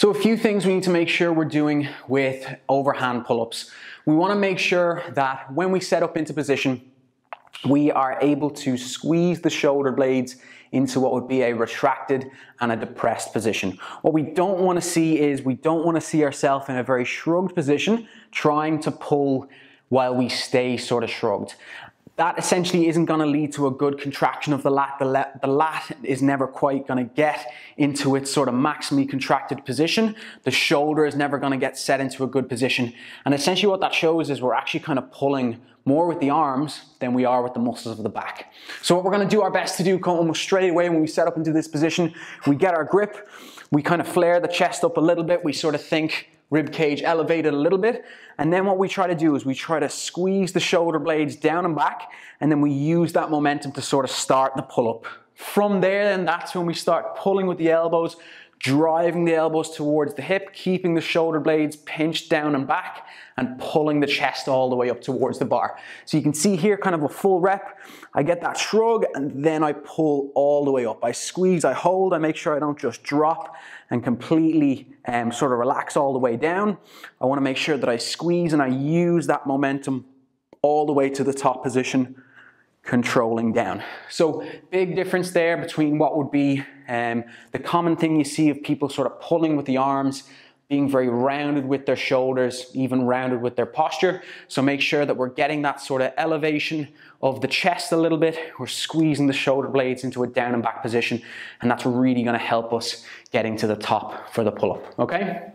So a few things we need to make sure we're doing with overhand pull-ups. We wanna make sure that when we set up into position, we are able to squeeze the shoulder blades into what would be a retracted and a depressed position. What we don't want to see is we don't want to see ourselves in a very shrugged position trying to pull while we stay sort of shrugged that essentially isn't going to lead to a good contraction of the lat. The, lat. the lat is never quite going to get into its sort of maximally contracted position. The shoulder is never going to get set into a good position. And essentially what that shows is we're actually kind of pulling more with the arms than we are with the muscles of the back. So what we're going to do our best to do come almost straight away when we set up into this position, we get our grip, we kind of flare the chest up a little bit, we sort of think rib cage elevated a little bit. And then what we try to do is we try to squeeze the shoulder blades down and back, and then we use that momentum to sort of start the pull up. From there, then that's when we start pulling with the elbows, driving the elbows towards the hip, keeping the shoulder blades pinched down and back, and pulling the chest all the way up towards the bar. So you can see here kind of a full rep. I get that shrug and then I pull all the way up. I squeeze, I hold, I make sure I don't just drop and completely um, sort of relax all the way down. I wanna make sure that I squeeze and I use that momentum all the way to the top position controlling down. So big difference there between what would be um, the common thing you see of people sort of pulling with the arms, being very rounded with their shoulders, even rounded with their posture. So make sure that we're getting that sort of elevation of the chest a little bit. We're squeezing the shoulder blades into a down and back position, and that's really gonna help us getting to the top for the pull-up, okay?